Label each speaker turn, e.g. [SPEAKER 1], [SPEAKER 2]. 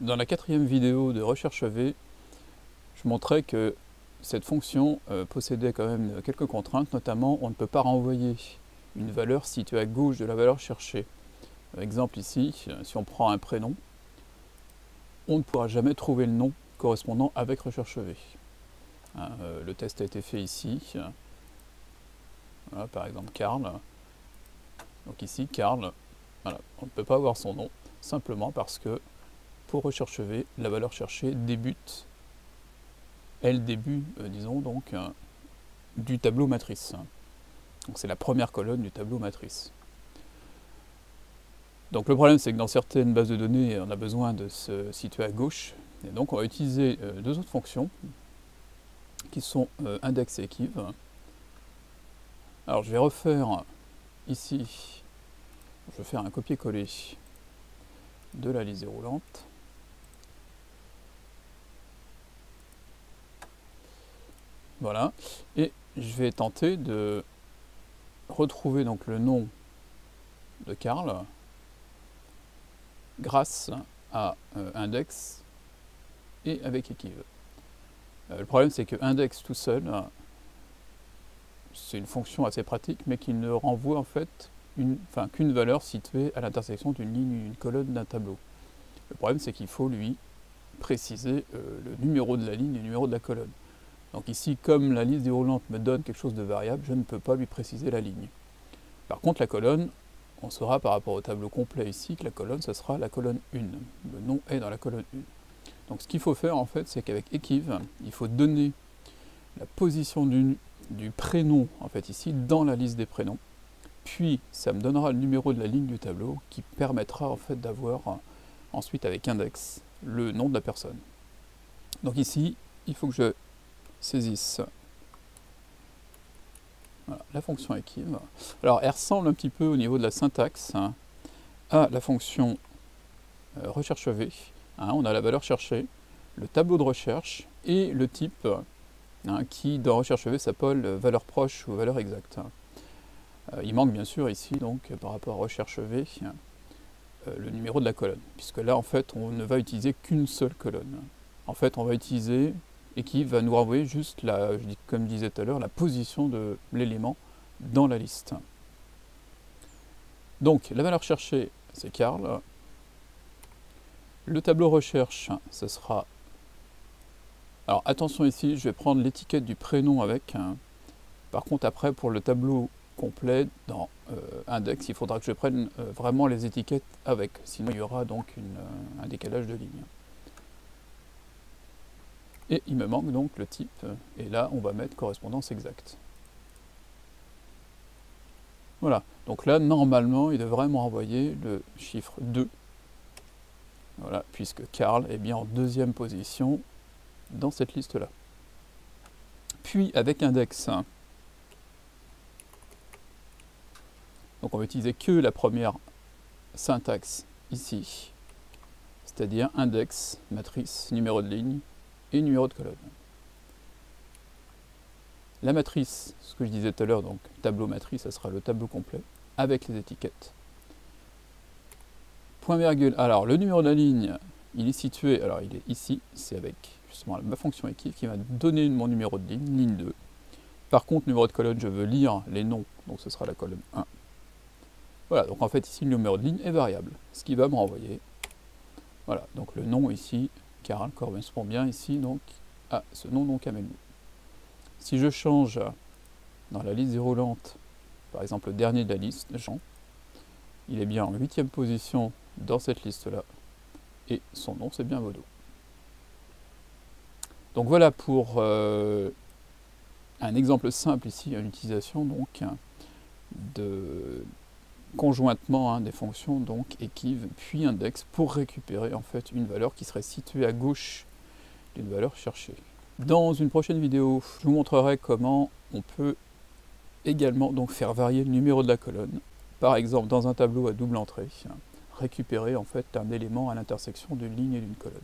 [SPEAKER 1] Dans la quatrième vidéo de recherche V, je montrais que cette fonction euh, possédait quand même quelques contraintes, notamment on ne peut pas renvoyer une valeur située à gauche de la valeur cherchée. Exemple ici, si on prend un prénom, on ne pourra jamais trouver le nom correspondant avec recherche V. Hein, euh, le test a été fait ici. par exemple Karl. Donc ici, Karl, on ne peut pas avoir son nom, simplement parce que pour recherche V, la valeur cherchée débute, elle début, euh, disons, donc, euh, du tableau matrice. Donc c'est la première colonne du tableau matrice. Donc le problème, c'est que dans certaines bases de données, on a besoin de se situer à gauche. Et donc on va utiliser euh, deux autres fonctions, qui sont index et equive. Alors je vais refaire ici, je vais faire un copier-coller de la liste déroulante. Voilà. Et je vais tenter de retrouver donc le nom de Karl grâce à euh, index et avec equive. Euh, le problème c'est que index tout seul, c'est une fonction assez pratique, mais qui ne renvoie en fait qu'une valeur située à l'intersection d'une ligne ou d'une colonne d'un tableau. Le problème c'est qu'il faut lui préciser euh, le numéro de la ligne et le numéro de la colonne. Donc ici, comme la liste déroulante me donne quelque chose de variable, je ne peux pas lui préciser la ligne. Par contre, la colonne, on saura par rapport au tableau complet ici que la colonne, ce sera la colonne 1. Le nom est dans la colonne 1. Donc ce qu'il faut faire en fait, c'est qu'avec equive, il faut donner la position du, du, prénom, en fait ici, dans la liste des prénoms. Puis ça me donnera le numéro de la ligne du tableau qui permettra en fait d'avoir ensuite avec index le nom de la personne. Donc ici, il faut que je saisissent la fonction equive. Alors elle ressemble un petit peu au niveau de la syntaxe hein, à la fonction euh, recherche V. Hein, on a la valeur cherchée, le tableau de recherche et le type hein, qui dans recherche V s'appelle valeur proche ou valeur exacte. Euh, il manque bien sûr ici donc par rapport à recherche V euh, le numéro de la colonne, puisque là en fait on ne va utiliser qu'une seule colonne. En fait on va utiliser et qui va nous renvoyer juste, la, comme je disais tout à l'heure, la position de l'élément dans la liste. Donc, la valeur cherchée, c'est Karl. Le tableau recherche, ce sera... Alors, attention ici, je vais prendre l'étiquette du prénom avec. Par contre, après, pour le tableau complet, dans euh, index, il faudra que je prenne euh, vraiment les étiquettes avec. Sinon, il y aura donc euh, un décalage de ligne. Et il me manque donc le type, et là on va mettre correspondance exacte. Voilà, donc là normalement il devrait me renvoyer le chiffre 2, voilà, puisque Karl est bien en deuxième position dans cette liste-là. Puis avec index, donc on va utiliser que la première syntaxe ici, c'est-à-dire index, matrice, numéro de ligne, et numéro de colonne. La matrice, ce que je disais tout à l'heure, donc tableau matrice, ça sera le tableau complet avec les étiquettes. Point virgule. Alors le numéro de la ligne, il est situé, alors il est ici, c'est avec justement ma fonction équipe qui va donner mon numéro de ligne, ligne 2. Par contre, numéro de colonne, je veux lire les noms, donc ce sera la colonne 1. Voilà, donc en fait ici le numéro de ligne est variable, ce qui va me renvoyer. Voilà, donc le nom ici, Karl correspond bien ici donc à ce nom donc à menu. Si je change dans la liste déroulante, par exemple le dernier de la liste, Jean, il est bien en huitième position dans cette liste-là, et son nom c'est bien Vodo. Donc voilà pour euh, un exemple simple ici, une utilisation donc de conjointement hein, des fonctions donc équive puis index pour récupérer en fait une valeur qui serait située à gauche d'une valeur cherchée. Dans une prochaine vidéo, je vous montrerai comment on peut également donc faire varier le numéro de la colonne. Par exemple, dans un tableau à double entrée, récupérer en fait un élément à l'intersection d'une ligne et d'une colonne.